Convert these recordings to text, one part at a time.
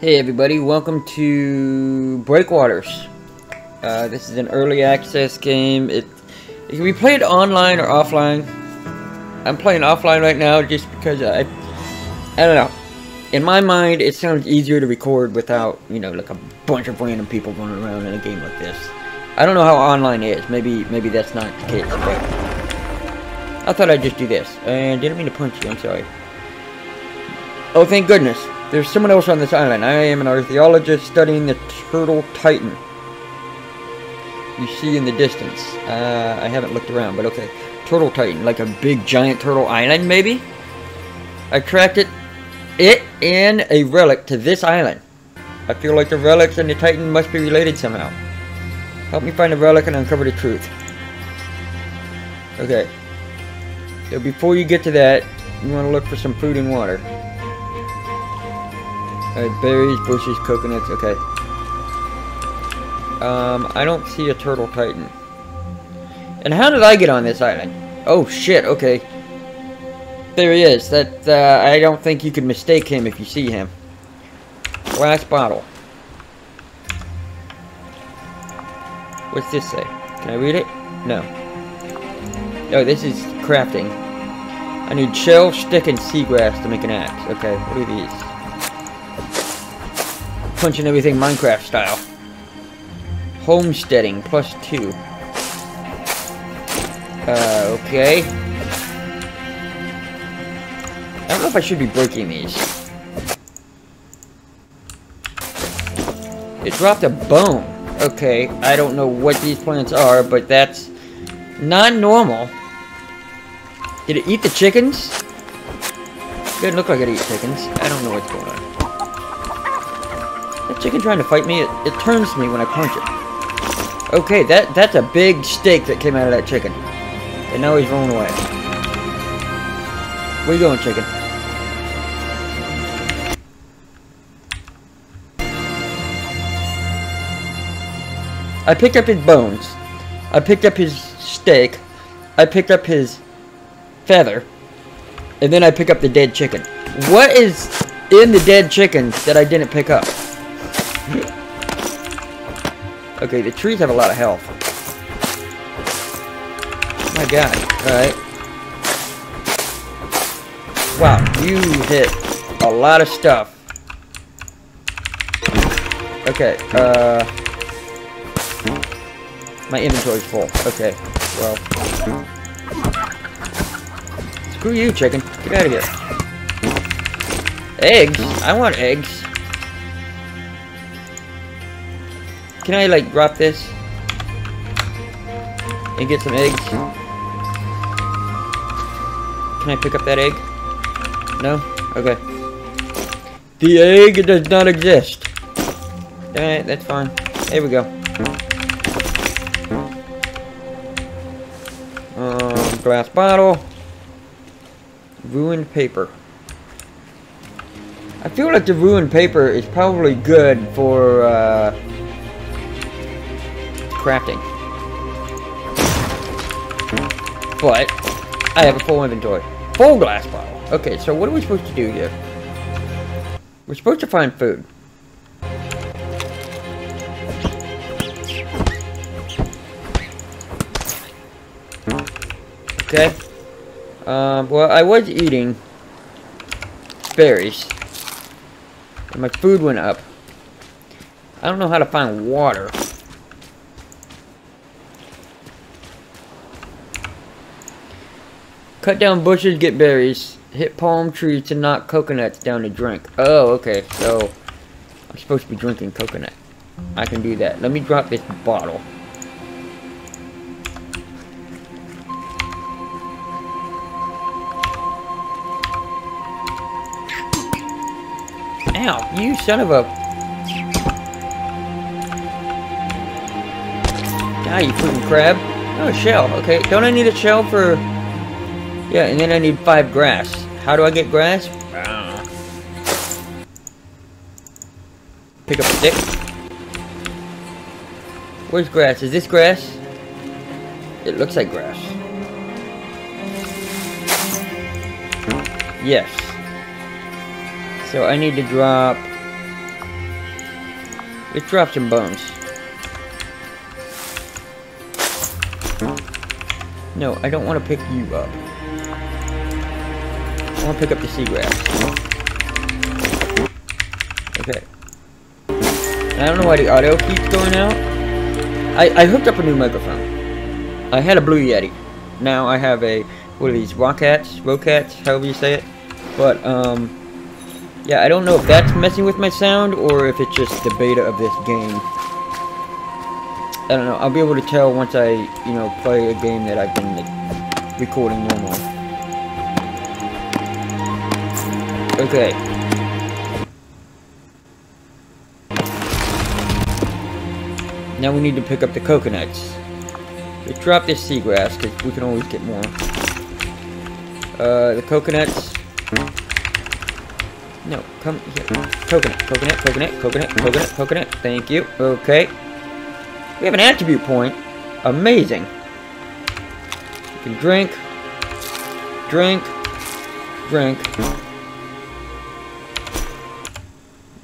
Hey everybody, welcome to Breakwaters. Uh, this is an early access game. It, it can be played online or offline. I'm playing offline right now just because I, I don't know. In my mind, it sounds easier to record without, you know, like a bunch of random people running around in a game like this. I don't know how online is. Maybe, maybe that's not the case, but I thought I'd just do this. And didn't mean to punch you. I'm sorry. Oh, thank goodness. There's someone else on this island. I am an archaeologist studying the Turtle Titan. You see in the distance. Uh, I haven't looked around, but okay. Turtle Titan, like a big giant turtle island, maybe? I tracked it, it and a relic to this island. I feel like the relics and the Titan must be related somehow. Help me find the relic and uncover the truth. Okay. So before you get to that, you want to look for some food and water. Alright, berries, bushes, coconuts, okay. Um, I don't see a turtle titan. And how did I get on this island? Oh shit, okay. There he is. That, uh, I don't think you could mistake him if you see him. Glass bottle. What's this say? Can I read it? No. Oh, this is crafting. I need shell, stick, and seagrass to make an axe. Okay, what are these? Punching everything Minecraft style. Homesteading, plus two. Uh, okay. I don't know if I should be breaking these. It dropped a bone. Okay, I don't know what these plants are, but that's not normal. Did it eat the chickens? Didn't look like it ate chickens. I don't know what's going on. That chicken trying to fight me, it, it turns me when I punch it. Okay, that that's a big steak that came out of that chicken. And now he's rolling away. Where you going, chicken? I picked up his bones. I picked up his steak. I picked up his feather. And then I pick up the dead chicken. What is in the dead chicken that I didn't pick up? okay, the trees have a lot of health. My god. Alright. Wow, you hit a lot of stuff. Okay, uh... My inventory's full. Okay, well... Screw you, chicken. Get out of here. Eggs? I want eggs. Can I, like, drop this? And get some eggs? Can I pick up that egg? No? Okay. The egg does not exist. Alright, that's fine. There we go. Um, glass bottle. Ruined paper. I feel like the ruined paper is probably good for, uh, crafting. But, I have a full inventory. Full glass bottle. Okay, so what are we supposed to do here? We're supposed to find food. Okay. Um, well, I was eating berries. And my food went up. I don't know how to find water. Cut down bushes, get berries. Hit palm trees to knock coconuts down to drink. Oh, okay. So, I'm supposed to be drinking coconut. I can do that. Let me drop this bottle. Ow, you son of a... Ah, you freaking crab. Oh, shell. Okay, don't I need a shell for... Yeah, and then I need five grass. How do I get grass? Pick up a stick. Where's grass? Is this grass? It looks like grass. Yes. So I need to drop Let's drop some bones. No, I don't want to pick you up. I want to pick up the seagrass. Okay. I don't know why the audio keeps going out. I, I hooked up a new microphone. I had a Blue Yeti. Now I have a, what are these, Rockats? Rocats? However you say it. But, um, yeah, I don't know if that's messing with my sound or if it's just the beta of this game. I don't know. I'll be able to tell once I, you know, play a game that I've been like, recording normally. Okay. Now we need to pick up the coconuts. Let's drop this seagrass, because we can always get more. Uh, the coconuts. No, come here. Coconut, coconut, coconut, coconut, coconut, coconut. Thank you. Okay. We have an attribute point. Amazing. You can drink. Drink. Drink.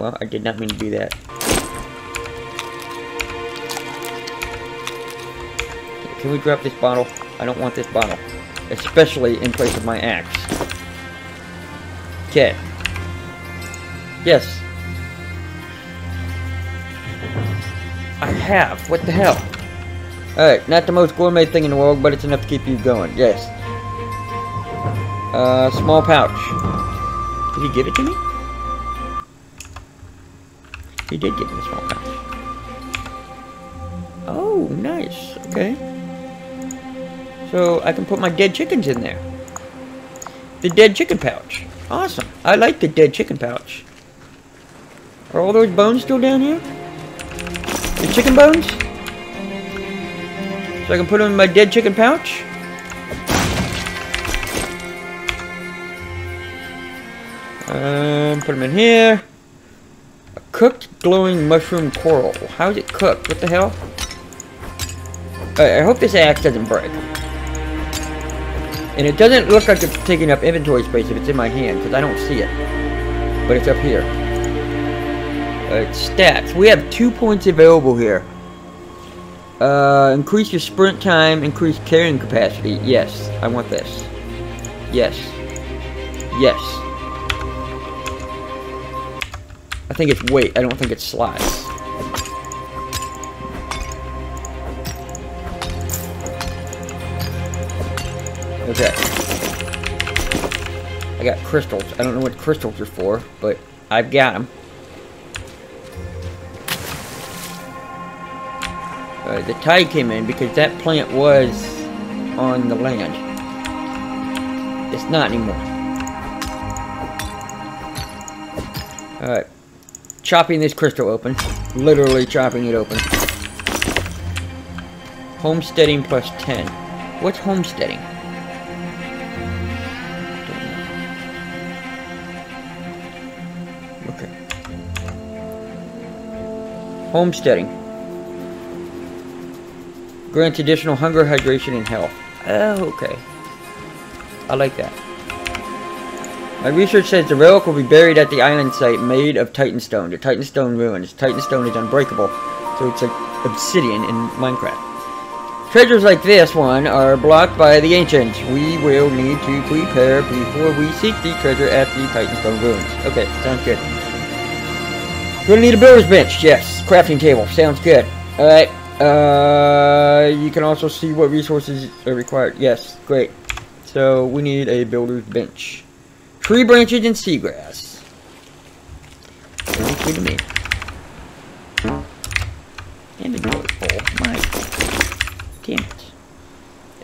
Well, I did not mean to do that. Can we drop this bottle? I don't want this bottle. Especially in place of my axe. Okay. Yes. I have. What the hell? Alright, not the most gourmet thing in the world, but it's enough to keep you going. Yes. Uh, small pouch. Did he give it to me? Did give me a small pouch. Oh, nice. Okay. So, I can put my dead chickens in there. The dead chicken pouch. Awesome. I like the dead chicken pouch. Are all those bones still down here? The chicken bones? So I can put them in my dead chicken pouch? Um, put them in here. A cooked glowing mushroom coral. How's it cooked? What the hell? Right, I hope this axe doesn't break. And it doesn't look like it's taking up inventory space if it's in my hand, because I don't see it. But it's up here. Uh, stats. We have two points available here. Uh, increase your sprint time, increase carrying capacity. Yes, I want this. Yes. Yes. I think it's weight. I don't think it's slides. Okay. I got crystals. I don't know what crystals are for, but I've got them. Uh, the tide came in because that plant was on the land. It's not anymore. Alright. Chopping this crystal open. Literally chopping it open. Homesteading plus 10. What's homesteading? Okay. Homesteading. Grants additional hunger, hydration, and health. Oh, okay. I like that. My research says the relic will be buried at the island site made of Titanstone. The Titanstone ruins. Titanstone is unbreakable, so it's like obsidian in Minecraft. Treasures like this one are blocked by the ancients. We will need to prepare before we seek the treasure at the Titanstone ruins. Okay, sounds good. Gonna need a builder's bench. Yes, crafting table. Sounds good. Alright. Uh, you can also see what resources are required. Yes, great. So we need a builder's bench. Tree branches and seagrass. Sounds good to me. Inventory full. My damn it.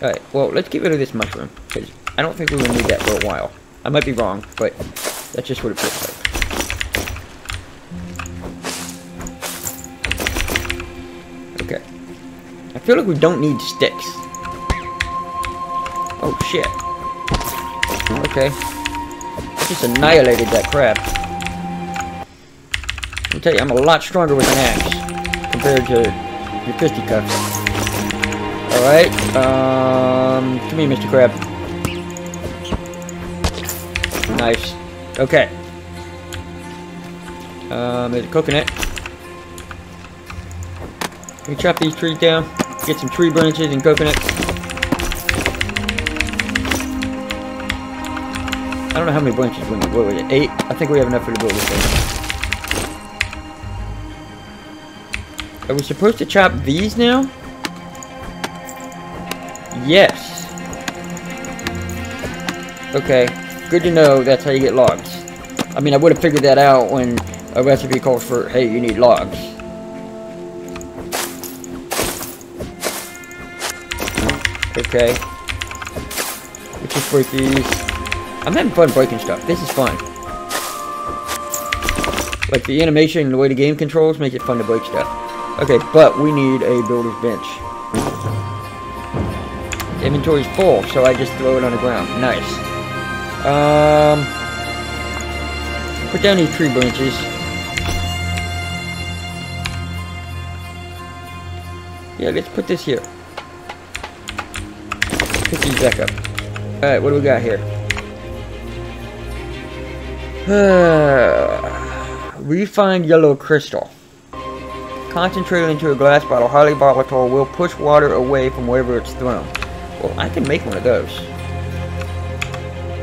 Alright, well, let's get rid of this mushroom. Because I don't think we will need that for a while. I might be wrong, but that's just what it feels like. Okay. I feel like we don't need sticks. Oh, shit. Okay. Just annihilated that. Let me tell you, I'm a lot stronger with an axe compared to your fisticuffs. Alright, um, here, Mr. Crab. Nice. Okay. Um, there's a coconut. we chop these trees down, get some tree branches and coconuts. Don't know how many branches we need. What was it? Eight? I think we have enough for the build this thing. Are we supposed to chop these now? Yes. Okay. Good to know that's how you get logs. I mean, I would have figured that out when a recipe calls for, hey, you need logs. Okay. Let's just break these. I'm having fun breaking stuff. This is fun. Like the animation and the way the game controls make it fun to break stuff. Okay, but we need a builder's bench. Inventory's full, so I just throw it on the ground. Nice. Um, put down these tree branches. Yeah, let's put this here. Pick these back up. Alright, what do we got here? Refined yellow crystal. Concentrated into a glass bottle, highly volatile, will push water away from wherever it's thrown. Well, I can make one of those.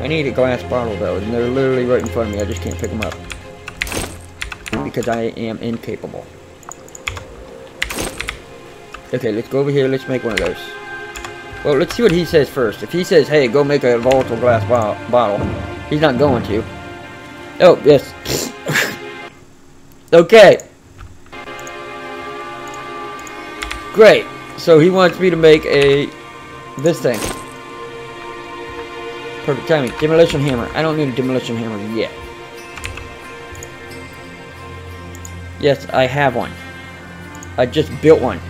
I need a glass bottle though, and they're literally right in front of me. I just can't pick them up. Because I am incapable. Okay, let's go over here. Let's make one of those. Well, let's see what he says first. If he says, hey, go make a volatile glass bo bottle, he's not going to. Oh, yes. okay. Great. So he wants me to make a... this thing. Perfect timing. Demolition hammer. I don't need a demolition hammer yet. Yes, I have one. I just built one.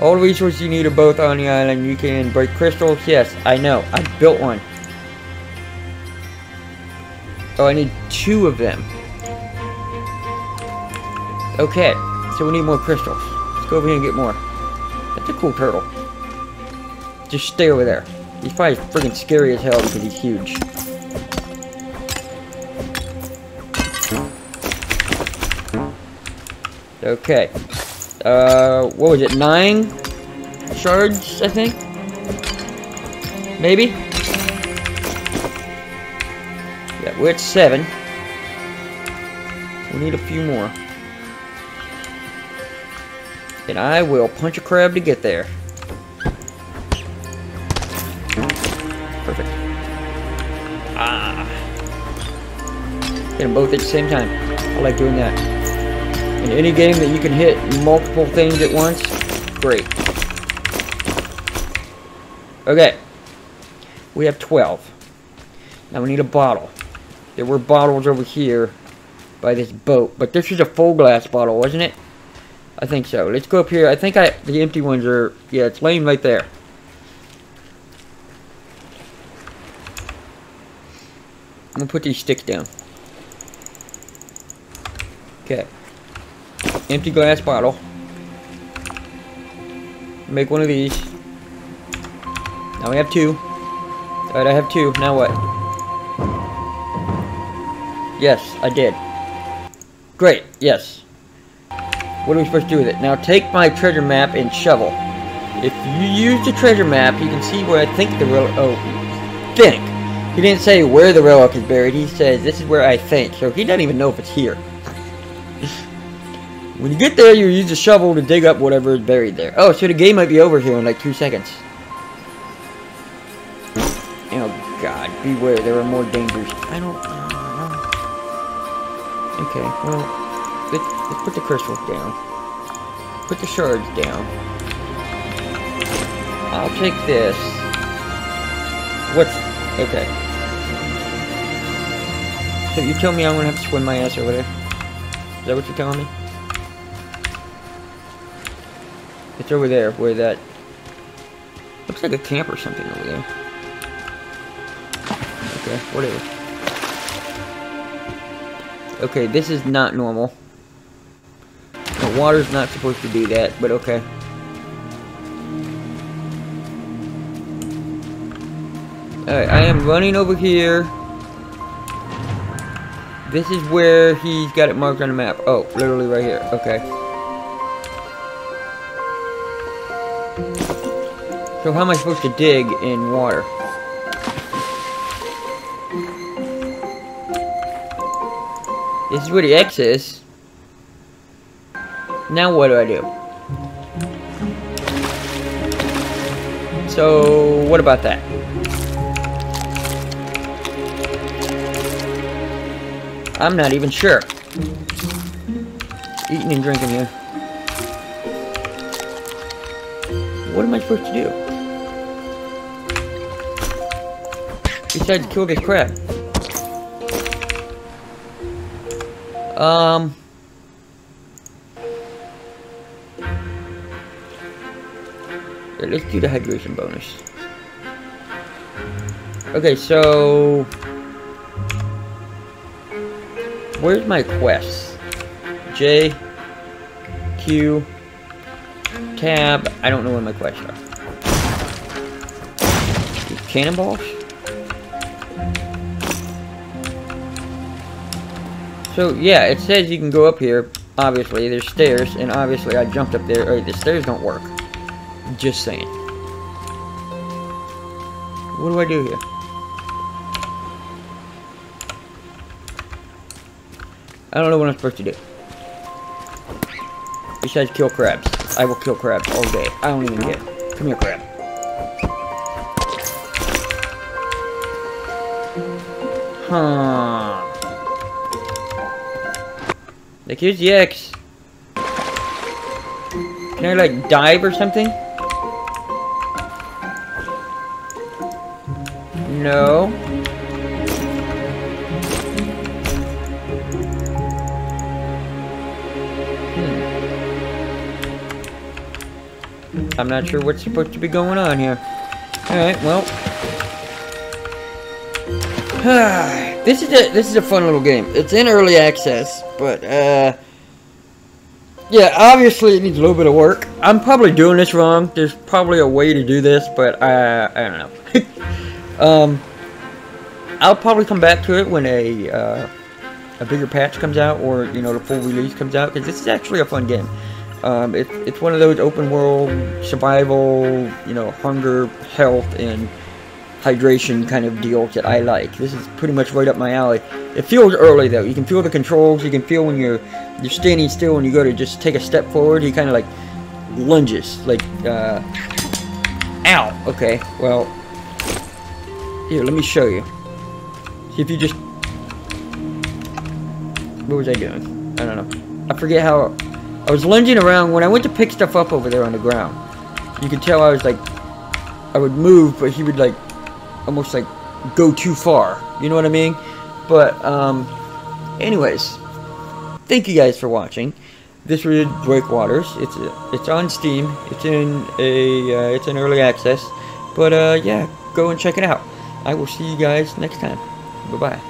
All the resources you need are both on the island. You can break crystals. Yes, I know. I built one. Oh, I need two of them. Okay, so we need more crystals. Let's go over here and get more. That's a cool turtle. Just stay over there. He's probably freaking scary as hell because he's huge. Okay. Uh, what was it? Nine shards, I think? Maybe? We're at seven. We need a few more. And I will punch a crab to get there. Perfect. Ah. Hit them both at the same time. I like doing that. In any game that you can hit multiple things at once, great. Okay. We have 12. Now we need a bottle. There were bottles over here by this boat, but this is a full glass bottle, wasn't it? I think so. Let's go up here. I think I the empty ones are, yeah, it's laying right there. I'm gonna put these sticks down. Okay. Empty glass bottle. Make one of these. Now we have two. Alright, I have two. Now what? Yes, I did. Great, yes. What are we supposed to do with it? Now take my treasure map and shovel. If you use the treasure map, you can see where I think the real oh think. He didn't say where the relic is buried, he says this is where I think. So he doesn't even know if it's here. when you get there, you use the shovel to dig up whatever is buried there. Oh, so the game might be over here in like two seconds. Oh god, beware, there are more dangers. I don't Okay, well, let's, let's put the crystals down. Put the shards down. I'll take this. What's... Okay. So you tell me I'm gonna have to swim my ass over there? Is that what you're telling me? It's over there, where that... Looks like a camp or something over there. Okay, whatever. Okay, this is not normal. The water's not supposed to do that, but okay. Alright, I am running over here. This is where he's got it marked on the map. Oh, literally right here. Okay. So how am I supposed to dig in water? This is where the X is. Now what do I do? So, what about that? I'm not even sure. Eating and drinking here. What am I supposed to do? Besides kill this crab. Um... let's do the hydration bonus. Okay, so... Where's my quests? J, Q, tab. I don't know where my quests are. Cannonballs? So, yeah, it says you can go up here. Obviously, there's stairs, and obviously I jumped up there. Alright, the stairs don't work. Just saying. What do I do here? I don't know what I'm supposed to do. Besides kill crabs. I will kill crabs all day. I don't even get. Come here, crab. Huh. Like, here's the X. Can I, like, dive or something? No. Hmm. I'm not sure what's supposed to be going on here. Alright, well. this is a this is a fun little game. It's in early access, but uh yeah, obviously it needs a little bit of work. I'm probably doing this wrong. There's probably a way to do this, but I I don't know. um I'll probably come back to it when a uh, a bigger patch comes out or you know the full release comes out because this is actually a fun game. Um, it, it's one of those open world survival, you know, hunger, health, and hydration kind of deal that I like. This is pretty much right up my alley. It feels early though. You can feel the controls. You can feel when you're you're standing still and you go to just take a step forward. He kind of like lunges, like, uh, ow. Okay, well, here, let me show you. See if you just, what was I doing? I don't know. I forget how I was lunging around. When I went to pick stuff up over there on the ground, you could tell I was like, I would move, but he would like, almost like go too far. You know what I mean? But, um, anyways, thank you guys for watching. This was Breakwaters. It's it's on Steam. It's in a uh, it's in early access. But uh, yeah, go and check it out. I will see you guys next time. Bye bye.